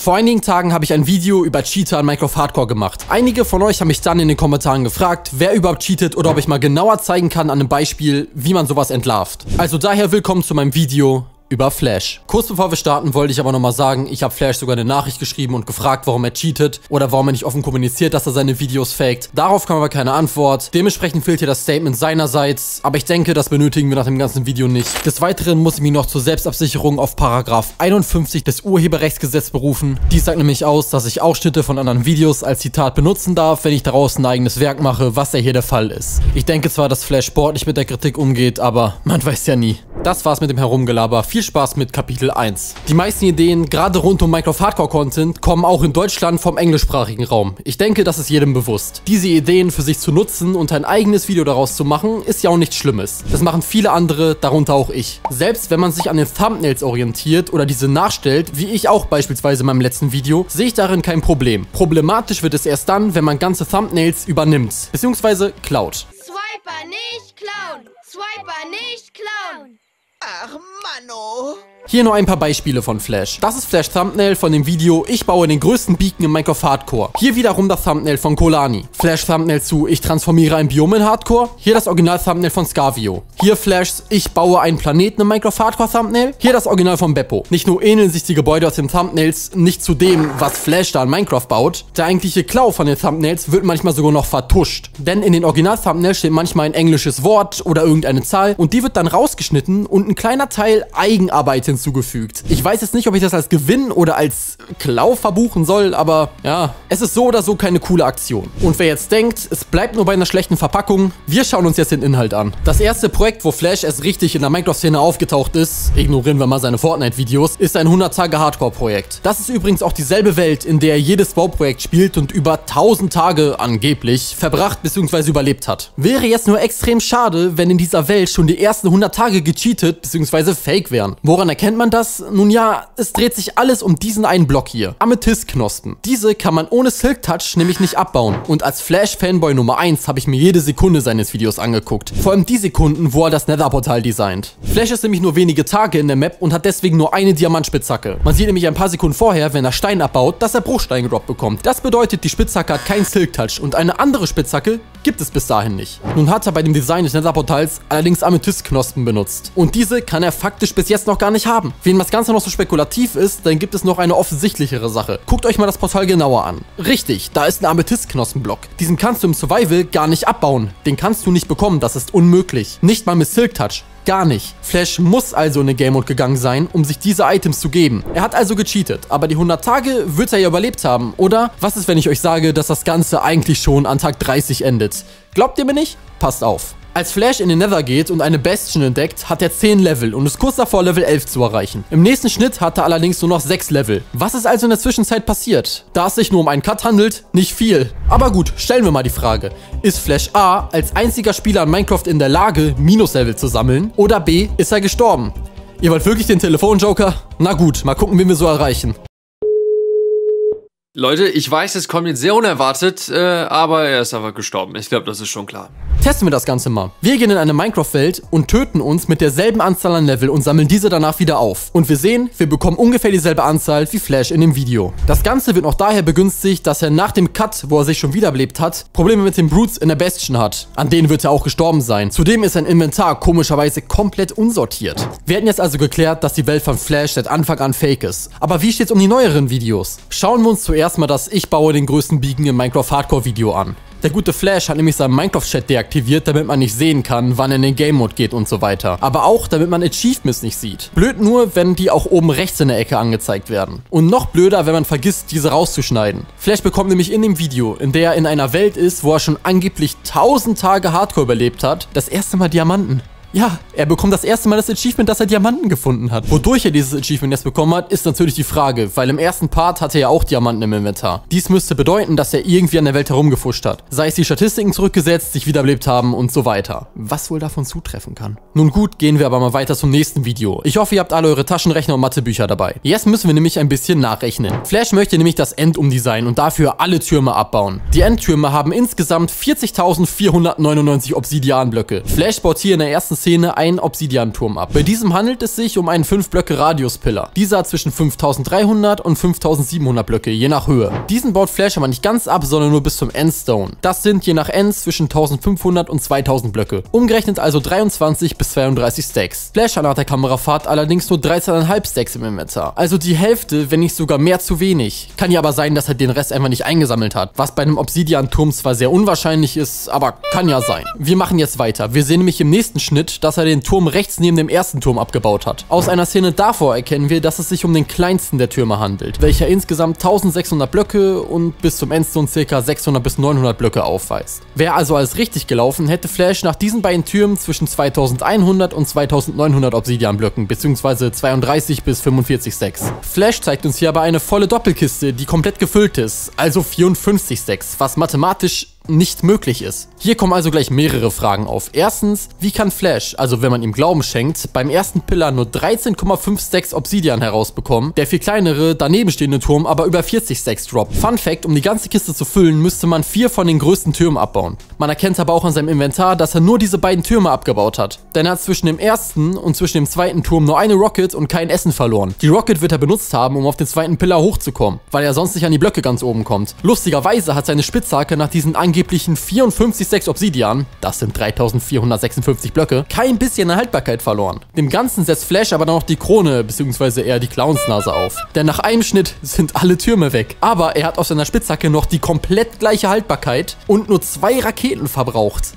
Vor einigen Tagen habe ich ein Video über Cheater in Minecraft Hardcore gemacht. Einige von euch haben mich dann in den Kommentaren gefragt, wer überhaupt cheatet oder ob ich mal genauer zeigen kann an einem Beispiel, wie man sowas entlarvt. Also daher willkommen zu meinem Video über Flash. Kurz bevor wir starten, wollte ich aber nochmal sagen, ich habe Flash sogar eine Nachricht geschrieben und gefragt, warum er cheatet oder warum er nicht offen kommuniziert, dass er seine Videos faked. Darauf kam aber keine Antwort. Dementsprechend fehlt hier das Statement seinerseits, aber ich denke, das benötigen wir nach dem ganzen Video nicht. Des Weiteren muss ich mich noch zur Selbstabsicherung auf Paragraph 51 des Urheberrechtsgesetzes berufen. Dies sagt nämlich aus, dass ich Ausschnitte von anderen Videos als Zitat benutzen darf, wenn ich daraus ein eigenes Werk mache, was ja hier der Fall ist. Ich denke zwar, dass Flash sportlich mit der Kritik umgeht, aber man weiß ja nie. Das war's mit dem Herumgelaber. Viel Spaß mit Kapitel 1. Die meisten Ideen, gerade rund um Minecraft Hardcore Content, kommen auch in Deutschland vom englischsprachigen Raum. Ich denke, das ist jedem bewusst. Diese Ideen für sich zu nutzen und ein eigenes Video daraus zu machen, ist ja auch nichts Schlimmes. Das machen viele andere, darunter auch ich. Selbst wenn man sich an den Thumbnails orientiert oder diese nachstellt, wie ich auch beispielsweise in meinem letzten Video, sehe ich darin kein Problem. Problematisch wird es erst dann, wenn man ganze Thumbnails übernimmt, beziehungsweise klaut. Swiper nicht klauen! Swiper nicht klauen! Ach, Manno. Hier nur ein paar Beispiele von Flash. Das ist Flash Thumbnail von dem Video Ich baue den größten Beacon in Minecraft Hardcore. Hier wiederum das Thumbnail von Kolani. Flash Thumbnail zu Ich transformiere ein Biom in Hardcore. Hier das Original Thumbnail von Scavio. Hier Flashs Ich baue einen Planeten in Minecraft Hardcore Thumbnail. Hier das Original von Beppo. Nicht nur ähneln sich die Gebäude aus den Thumbnails nicht zu dem, was Flash da in Minecraft baut. Der eigentliche Klau von den Thumbnails wird manchmal sogar noch vertuscht. Denn in den Original Thumbnails steht manchmal ein englisches Wort oder irgendeine Zahl und die wird dann rausgeschnitten und ein kleiner Teil Eigenarbeit hinzugefügt. Ich weiß jetzt nicht, ob ich das als Gewinn oder als Klau verbuchen soll, aber ja, es ist so oder so keine coole Aktion. Und wer jetzt denkt, es bleibt nur bei einer schlechten Verpackung, wir schauen uns jetzt den Inhalt an. Das erste Projekt, wo Flash erst richtig in der Minecraft-Szene aufgetaucht ist, ignorieren wir mal seine Fortnite-Videos, ist ein 100-Tage-Hardcore-Projekt. Das ist übrigens auch dieselbe Welt, in der jedes Bauprojekt spielt und über 1000 Tage angeblich verbracht bzw. überlebt hat. Wäre jetzt nur extrem schade, wenn in dieser Welt schon die ersten 100 Tage gecheatet bzw. fake wären. Woran erkennt man das? Nun ja, es dreht sich alles um diesen einen Block hier. Amethystknospen. Diese kann man ohne Silk Touch nämlich nicht abbauen. Und als Flash-Fanboy Nummer 1 habe ich mir jede Sekunde seines Videos angeguckt. Vor allem die Sekunden, wo er das Nether-Portal designt. Flash ist nämlich nur wenige Tage in der Map und hat deswegen nur eine Diamantspitzhacke. Man sieht nämlich ein paar Sekunden vorher, wenn er Stein abbaut, dass er Bruchstein gedroppt bekommt. Das bedeutet, die Spitzhacke hat keinen Silk Touch und eine andere Spitzhacke gibt es bis dahin nicht. Nun hat er bei dem Design des Nether-Portals allerdings Amethystknospen benutzt. Und diese kann er faktisch bis jetzt noch gar nicht haben. Wenn das Ganze noch so spekulativ ist, dann gibt es noch eine offensichtlichere Sache. Guckt euch mal das Portal genauer an. Richtig, da ist ein Amethystknospenblock. Diesen kannst du im Survival gar nicht abbauen. Den kannst du nicht bekommen, das ist unmöglich. Nicht mal mit Silk Touch. Gar nicht. Flash muss also in den Game Mode gegangen sein, um sich diese Items zu geben. Er hat also gecheatet, aber die 100 Tage wird er ja überlebt haben, oder? Was ist, wenn ich euch sage, dass das Ganze eigentlich schon an Tag 30 endet? Glaubt ihr mir nicht? Passt auf. Als Flash in den Nether geht und eine Bastion entdeckt, hat er 10 Level und ist kurz davor Level 11 zu erreichen. Im nächsten Schnitt hat er allerdings nur noch 6 Level. Was ist also in der Zwischenzeit passiert? Da es sich nur um einen Cut handelt, nicht viel. Aber gut, stellen wir mal die Frage. Ist Flash A als einziger Spieler in Minecraft in der Lage, Minuslevel zu sammeln? Oder B, ist er gestorben? Ihr wollt wirklich den Telefonjoker? Na gut, mal gucken, wen wir so erreichen. Leute, ich weiß, es kommt jetzt sehr unerwartet, äh, aber er ist einfach gestorben. Ich glaube, das ist schon klar. Testen wir das Ganze mal. Wir gehen in eine Minecraft-Welt und töten uns mit derselben Anzahl an Level und sammeln diese danach wieder auf. Und wir sehen, wir bekommen ungefähr dieselbe Anzahl wie Flash in dem Video. Das Ganze wird noch daher begünstigt, dass er nach dem Cut, wo er sich schon wiederbelebt hat, Probleme mit den Brutes in der Bastion hat. An denen wird er auch gestorben sein. Zudem ist sein Inventar komischerweise komplett unsortiert. Wir hätten jetzt also geklärt, dass die Welt von Flash seit Anfang an fake ist. Aber wie steht's um die neueren Videos? Schauen wir uns zuerst mal das Ich baue den größten Beacon im Minecraft Hardcore Video an. Der gute Flash hat nämlich seinen Minecraft-Chat deaktiviert, damit man nicht sehen kann, wann er in den Game-Mode geht und so weiter. Aber auch, damit man Achievements nicht sieht. Blöd nur, wenn die auch oben rechts in der Ecke angezeigt werden. Und noch blöder, wenn man vergisst, diese rauszuschneiden. Flash bekommt nämlich in dem Video, in der er in einer Welt ist, wo er schon angeblich 1000 Tage Hardcore überlebt hat, das erste Mal Diamanten. Ja, er bekommt das erste Mal das Achievement, dass er Diamanten gefunden hat. Wodurch er dieses Achievement jetzt bekommen hat, ist natürlich die Frage, weil im ersten Part hatte er ja auch Diamanten im Inventar. Dies müsste bedeuten, dass er irgendwie an der Welt herumgefuscht hat. Sei es die Statistiken zurückgesetzt, sich wiederbelebt haben und so weiter. Was wohl davon zutreffen kann. Nun gut, gehen wir aber mal weiter zum nächsten Video. Ich hoffe, ihr habt alle eure Taschenrechner und Mathebücher dabei. Jetzt müssen wir nämlich ein bisschen nachrechnen. Flash möchte nämlich das End umdesignen und dafür alle Türme abbauen. Die Endtürme haben insgesamt 40.499 Obsidianblöcke. Flash baut hier in der ersten Szene einen Obsidian-Turm ab. Bei diesem handelt es sich um einen 5-Blöcke-Radius-Pillar. Dieser hat zwischen 5300 und 5700 Blöcke, je nach Höhe. Diesen baut Flash aber nicht ganz ab, sondern nur bis zum Endstone. Das sind je nach Ends zwischen 1500 und 2000 Blöcke. Umgerechnet also 23 bis 32 Stacks. Flash hat nach der Kamerafahrt allerdings nur 13,5 Stacks im Inventar. Also die Hälfte, wenn nicht sogar mehr zu wenig. Kann ja aber sein, dass er den Rest einfach nicht eingesammelt hat. Was bei einem Obsidian-Turm zwar sehr unwahrscheinlich ist, aber kann ja sein. Wir machen jetzt weiter. Wir sehen nämlich im nächsten Schnitt, dass er den Turm rechts neben dem ersten Turm abgebaut hat. Aus einer Szene davor erkennen wir, dass es sich um den kleinsten der Türme handelt, welcher insgesamt 1600 Blöcke und bis zum Endstone ca. 600 bis 900 Blöcke aufweist. Wäre also alles richtig gelaufen, hätte Flash nach diesen beiden Türmen zwischen 2100 und 2900 Obsidian-Blöcken bzw. 32 bis 45 Stacks. Flash zeigt uns hier aber eine volle Doppelkiste, die komplett gefüllt ist, also 54 Stacks, was mathematisch nicht möglich ist. Hier kommen also gleich mehrere Fragen auf. Erstens, wie kann Flash, also wenn man ihm Glauben schenkt, beim ersten Pillar nur 13,5 Stacks Obsidian herausbekommen, der viel kleinere, daneben stehende Turm aber über 40 Stacks droppt. Fun Fact, um die ganze Kiste zu füllen, müsste man vier von den größten Türmen abbauen. Man erkennt aber auch an seinem Inventar, dass er nur diese beiden Türme abgebaut hat. Denn er hat zwischen dem ersten und zwischen dem zweiten Turm nur eine Rocket und kein Essen verloren. Die Rocket wird er benutzt haben, um auf den zweiten Pillar hochzukommen, weil er sonst nicht an die Blöcke ganz oben kommt. Lustigerweise hat seine Spitzhacke nach diesen angeblichen 54 Stacks Obsidian, das sind 3456 Blöcke, kein bisschen Erhaltbarkeit verloren. Dem Ganzen setzt Flash aber dann noch die Krone, beziehungsweise eher die Clownsnase auf. Denn nach einem Schnitt sind alle Türme weg. Aber er hat auf seiner Spitzhacke noch die komplett gleiche Haltbarkeit und nur zwei Raketen verbraucht.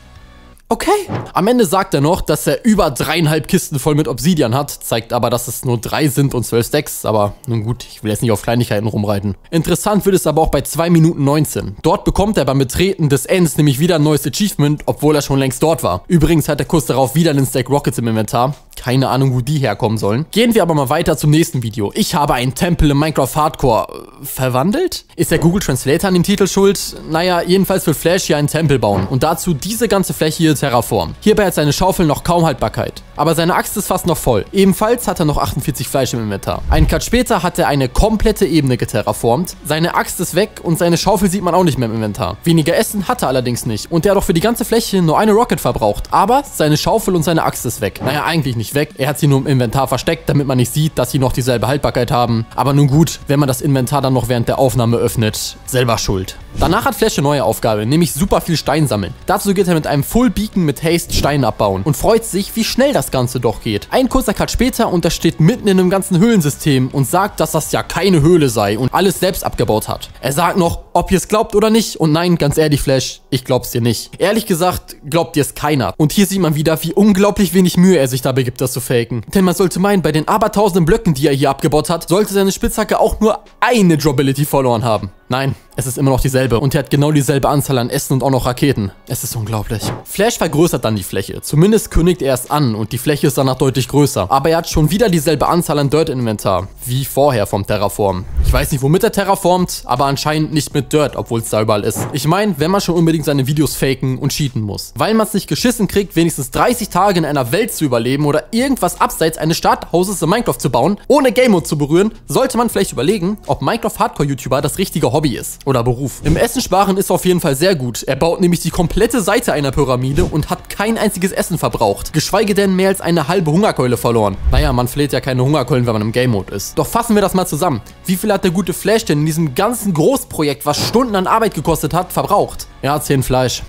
Okay. Am Ende sagt er noch, dass er über dreieinhalb Kisten voll mit Obsidian hat, zeigt aber, dass es nur drei sind und zwölf Stacks, aber nun gut, ich will jetzt nicht auf Kleinigkeiten rumreiten. Interessant wird es aber auch bei 2 Minuten 19. Dort bekommt er beim Betreten des Ends nämlich wieder ein neues Achievement, obwohl er schon längst dort war. Übrigens hat er kurz darauf wieder einen Stack Rockets im Inventar. Keine Ahnung, wo die herkommen sollen. Gehen wir aber mal weiter zum nächsten Video. Ich habe einen Tempel im Minecraft Hardcore äh, verwandelt? Ist der Google Translator an dem Titel schuld? Naja, jedenfalls will Flash hier einen Tempel bauen und dazu diese ganze Fläche hier Terraform. Hierbei hat seine Schaufel noch kaum Haltbarkeit. Aber seine Axt ist fast noch voll. Ebenfalls hat er noch 48 Fleisch im Inventar. Einen Cut später hat er eine komplette Ebene geterraformt. Seine Axt ist weg und seine Schaufel sieht man auch nicht mehr im Inventar. Weniger Essen hat er allerdings nicht. Und der hat auch für die ganze Fläche nur eine Rocket verbraucht. Aber seine Schaufel und seine Axt ist weg. Naja, eigentlich nicht weg. Er hat sie nur im Inventar versteckt, damit man nicht sieht, dass sie noch dieselbe Haltbarkeit haben. Aber nun gut, wenn man das Inventar dann noch während der Aufnahme öffnet, selber schuld. Danach hat Flash eine neue Aufgabe, nämlich super viel Stein sammeln. Dazu geht er mit einem Full Beacon mit Haste Stein abbauen und freut sich, wie schnell das Ganze doch geht. Ein kurzer Cut später und er steht mitten in einem ganzen Höhlensystem und sagt, dass das ja keine Höhle sei und alles selbst abgebaut hat. Er sagt noch, ob ihr es glaubt oder nicht. Und nein, ganz ehrlich, Flash, ich glaub's dir nicht. Ehrlich gesagt, glaubt dir es keiner. Und hier sieht man wieder, wie unglaublich wenig Mühe er sich dabei gibt, das zu faken. Denn man sollte meinen, bei den abertausenden Blöcken, die er hier abgebaut hat, sollte seine Spitzhacke auch nur eine Dropability verloren haben. Nein, es ist immer noch dieselbe und er hat genau dieselbe Anzahl an Essen und auch noch Raketen. Es ist unglaublich. Flash vergrößert dann die Fläche. Zumindest kündigt er es an und die Fläche ist danach deutlich größer. Aber er hat schon wieder dieselbe Anzahl an Dirt Inventar, wie vorher vom Terraform. Ich weiß nicht, womit er terraformt, aber anscheinend nicht mit Dirt, obwohl es da überall ist. Ich meine, wenn man schon unbedingt seine Videos faken und cheaten muss. Weil man es nicht geschissen kriegt, wenigstens 30 Tage in einer Welt zu überleben oder irgendwas abseits eines Starthauses in Minecraft zu bauen, ohne Game Mode zu berühren, sollte man vielleicht überlegen, ob Minecraft Hardcore YouTuber das richtige Hobby ist oder Beruf. Im Essen sparen ist auf jeden Fall sehr gut. Er baut nämlich die komplette Seite einer Pyramide und hat kein einziges Essen verbraucht. Geschweige denn mehr als eine halbe Hungerkeule verloren. Naja, man fleht ja keine Hungerkeulen, wenn man im Game Mode ist. Doch fassen wir das mal zusammen. Wie viel hat der gute Flash denn in diesem ganzen Großprojekt, was Stunden an Arbeit gekostet hat, verbraucht? Ja, 10 Fleisch.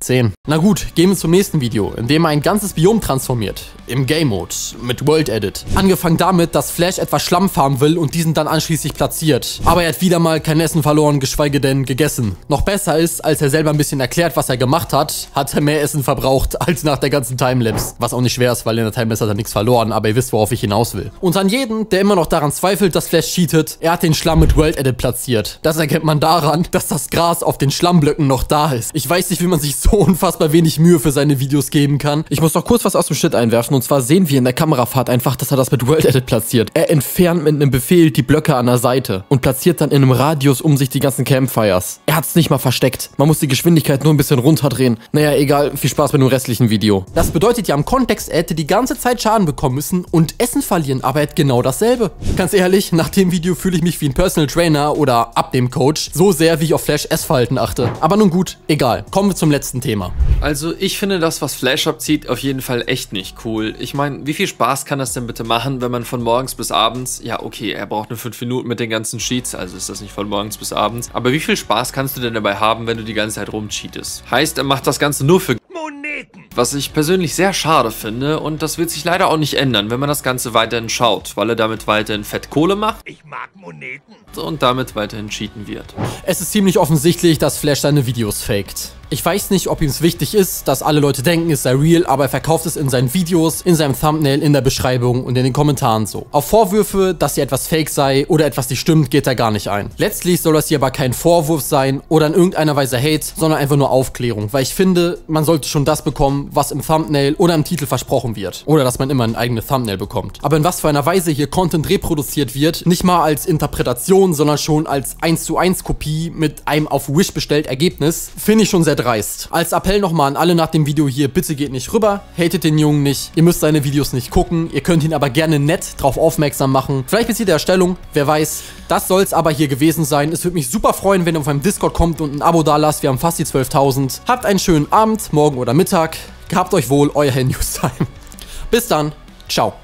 10. Na gut, gehen wir zum nächsten Video, in dem er ein ganzes Biom transformiert. Im Game Mode. Mit World Edit. Angefangen damit, dass Flash etwas Schlamm farmen will und diesen dann anschließend platziert. Aber er hat wieder mal kein Essen verloren, geschweige denn gegessen. Noch besser ist, als er selber ein bisschen erklärt, was er gemacht hat, hat er mehr Essen verbraucht als nach der ganzen Timelapse. Was auch nicht schwer ist, weil in der Timelapse hat er nichts verloren, aber ihr wisst, worauf ich hinaus will. Und an jeden, der immer noch daran zweifelt, dass Flash cheatet, er hat den Schlamm mit World Edit platziert. Das erkennt man daran, dass das Gras auf den Schlammblöcken noch da ist. Ich weiß nicht, wie man sich so unfassbar wenig Mühe für seine Videos geben kann. Ich muss noch kurz was aus dem Schnitt einwerfen Und zwar sehen wir in der Kamerafahrt einfach, dass er das mit World Edit platziert. Er entfernt mit einem Befehl die Blöcke an der Seite und platziert dann in einem Radius um sich die ganzen Campfires. Er hat's nicht mal versteckt. Man muss die Geschwindigkeit nur ein bisschen runterdrehen. Naja, egal. Viel Spaß mit dem restlichen Video. Das bedeutet ja im Kontext, er hätte die ganze Zeit Schaden bekommen müssen und Essen verlieren, aber er hat genau dasselbe. Ganz ehrlich, nach dem Video fühle ich mich wie ein Personal Trainer oder Abnehm-Coach. So sehr, wie ich auf Flash Essverhalten achte. Aber nun gut, egal. Kommen wir zum letzten Thema. Also ich finde das, was Flash abzieht, auf jeden Fall echt nicht cool. Ich meine, wie viel Spaß kann das denn bitte machen, wenn man von morgens bis abends, ja okay, er braucht nur 5 Minuten mit den ganzen Cheats, also ist das nicht von morgens bis abends, aber wie viel Spaß kannst du denn dabei haben, wenn du die ganze Zeit rumcheatest? Heißt, er macht das Ganze nur für Moneten. was ich persönlich sehr schade finde und das wird sich leider auch nicht ändern, wenn man das Ganze weiterhin schaut, weil er damit weiterhin Fettkohle macht Ich mag Moneten. und damit weiterhin cheaten wird. Es ist ziemlich offensichtlich, dass Flash seine Videos faked. Ich weiß nicht, ob ihm es wichtig ist, dass alle Leute denken, es sei real, aber er verkauft es in seinen Videos, in seinem Thumbnail, in der Beschreibung und in den Kommentaren so. Auf Vorwürfe, dass hier etwas fake sei oder etwas nicht stimmt, geht er gar nicht ein. Letztlich soll das hier aber kein Vorwurf sein oder in irgendeiner Weise Hate, sondern einfach nur Aufklärung, weil ich finde, man sollte schon das bekommen, was im Thumbnail oder im Titel versprochen wird. Oder dass man immer ein eigenes Thumbnail bekommt. Aber in was für einer Weise hier Content reproduziert wird, nicht mal als Interpretation, sondern schon als 1 zu 1 Kopie mit einem auf Wish bestellt Ergebnis, finde ich schon sehr dreist. Als Appell nochmal an alle nach dem Video hier, bitte geht nicht rüber, hatet den Jungen nicht, ihr müsst seine Videos nicht gucken, ihr könnt ihn aber gerne nett drauf aufmerksam machen. Vielleicht bis hier der Erstellung, wer weiß. Das soll es aber hier gewesen sein. Es würde mich super freuen, wenn ihr auf meinem Discord kommt und ein Abo da lasst. Wir haben fast die 12.000. Habt einen schönen Abend, morgen oder Mittag. Gehabt euch wohl, euer Herr Newstime. Bis dann. Ciao.